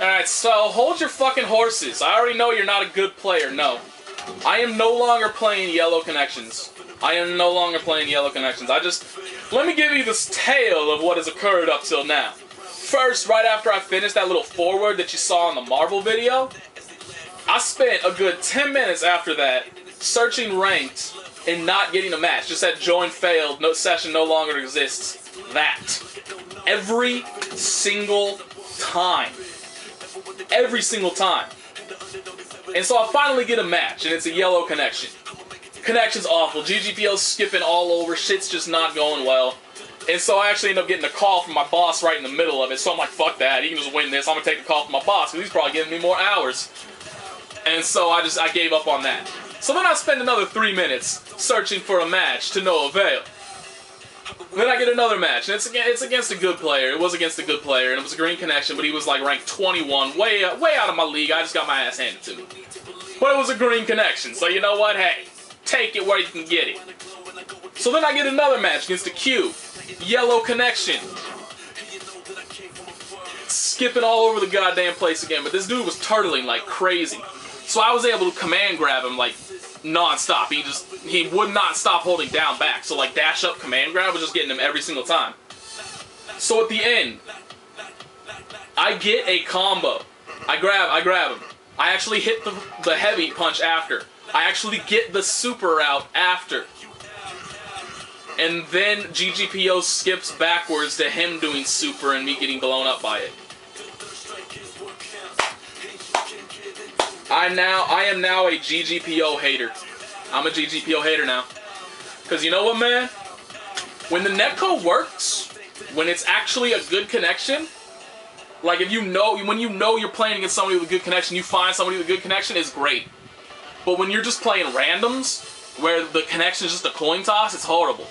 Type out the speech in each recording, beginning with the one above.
Alright, so hold your fucking horses. I already know you're not a good player. No. I am no longer playing Yellow Connections. I am no longer playing Yellow Connections. I just. Let me give you this tale of what has occurred up till now. First, right after I finished that little forward that you saw in the Marvel video, I spent a good 10 minutes after that searching ranked and not getting a match. Just that join failed, no session no longer exists. That. Every single time. Every single time. And so I finally get a match, and it's a yellow connection. Connection's awful. GGPO's skipping all over. Shit's just not going well. And so I actually end up getting a call from my boss right in the middle of it. So I'm like, fuck that. He can just win this. I'm gonna take the call from my boss because he's probably giving me more hours. And so I just I gave up on that. So then I spend another three minutes searching for a match to no avail. Then I get another match, and it's against, it's against a good player. It was against a good player, and it was a green connection, but he was like ranked 21, way way out of my league. I just got my ass handed to me. But it was a green connection, so you know what? Hey, take it where you can get it. So then I get another match against a Q, yellow connection. Skipping all over the goddamn place again, but this dude was turtling like crazy. So I was able to command grab him like non-stop. He just he would not stop holding down back. So like dash up command grab was just getting him every single time. So at the end, I get a combo. I grab I grab him. I actually hit the the heavy punch after. I actually get the super out after. And then GGPO skips backwards to him doing super and me getting blown up by it. I now I am now a GGPO hater. I'm a GGPO hater now. Cause you know what, man? When the netcode works, when it's actually a good connection, like if you know when you know you're playing against somebody with a good connection, you find somebody with a good connection is great. But when you're just playing randoms, where the connection is just a coin toss, it's horrible.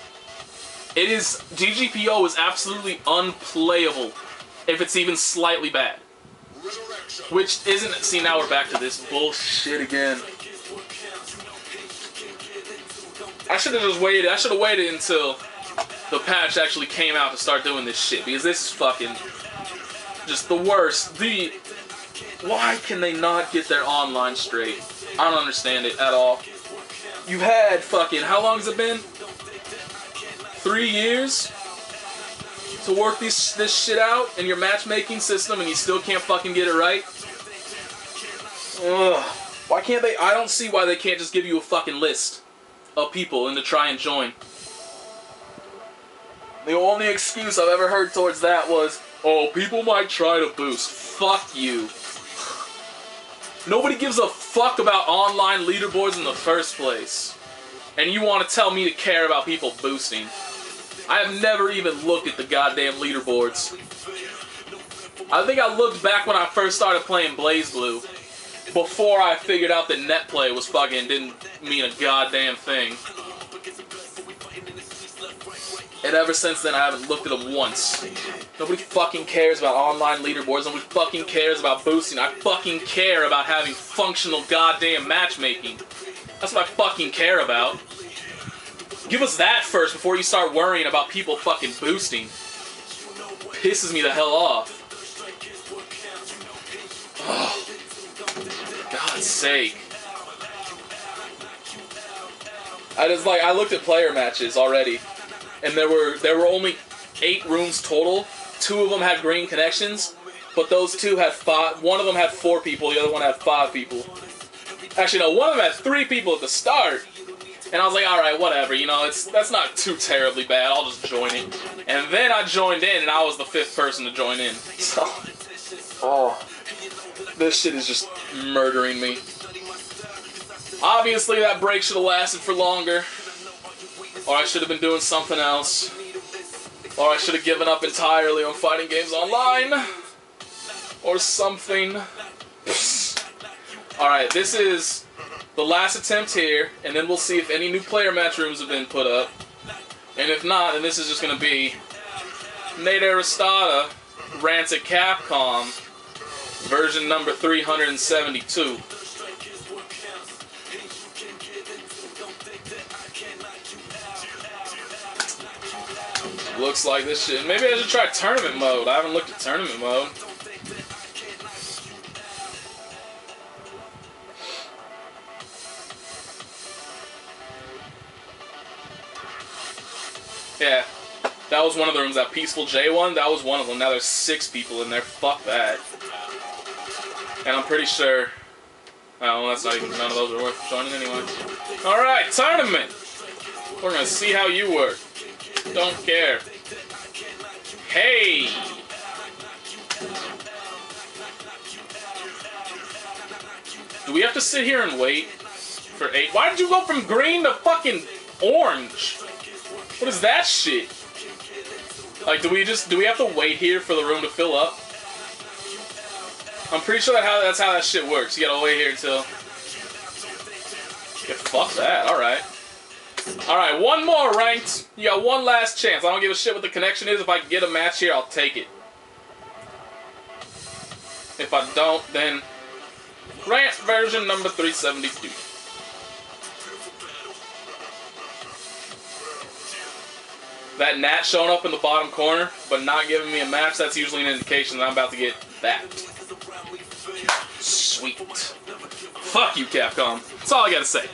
It is GGPO is absolutely unplayable if it's even slightly bad. Which isn't. See, now we're back to this bullshit again. I should have just waited. I should have waited until the patch actually came out to start doing this shit because this is fucking just the worst. The why can they not get their online straight? I don't understand it at all. You've had fucking how long has it been? Three years to work this this shit out in your matchmaking system, and you still can't fucking get it right. Ugh. Why can't they? I don't see why they can't just give you a fucking list of people and to try and join. The only excuse I've ever heard towards that was, oh, people might try to boost. Fuck you. Nobody gives a fuck about online leaderboards in the first place. And you want to tell me to care about people boosting. I have never even looked at the goddamn leaderboards. I think I looked back when I first started playing BlazBlue Before I figured out that net play was fucking didn't mean a goddamn thing. And ever since then, I haven't looked at them once. Nobody fucking cares about online leaderboards. Nobody fucking cares about boosting. I fucking care about having functional goddamn matchmaking. That's what I fucking care about. Give us that first before you start worrying about people fucking boosting. Pisses me the hell off. Oh, God's sake. I just like I looked at player matches already, and there were there were only eight rooms total. Two of them had green connections, but those two had five. One of them had four people. The other one had five people. Actually, no. One of them had three people at the start, and I was like, all right, whatever. You know, it's that's not too terribly bad. I'll just join in. And then I joined in, and I was the fifth person to join in. So, oh, this shit is just murdering me. Obviously, that break should have lasted for longer. Or I should have been doing something else. Or I should have given up entirely on fighting games online. Or something. Alright, this is the last attempt here, and then we'll see if any new player match rooms have been put up. And if not, then this is just going to be Nate Aristata rants at Capcom, version number 372. Looks like this shit. Maybe I should try tournament mode. I haven't looked at tournament mode. Yeah. That was one of the rooms. That Peaceful J one, that was one of them. Now there's six people in there. Fuck that. And I'm pretty sure. Oh, that's not even. None of those are worth joining anyway. Alright, tournament! We're gonna see how you work. Don't care. Hey! Do we have to sit here and wait for eight? Why did you go from green to fucking orange? What is that shit? Like, do we just do we have to wait here for the room to fill up? I'm pretty sure that how that's how that shit works. You gotta wait here until. Yeah, fuck that. All right. All right, one more ranked. You got one last chance. I don't give a shit what the connection is. If I get a match here, I'll take it. If I don't, then ranked version number 372. That gnat showing up in the bottom corner, but not giving me a match, that's usually an indication that I'm about to get that. Sweet. Fuck you, Capcom. That's all I gotta say.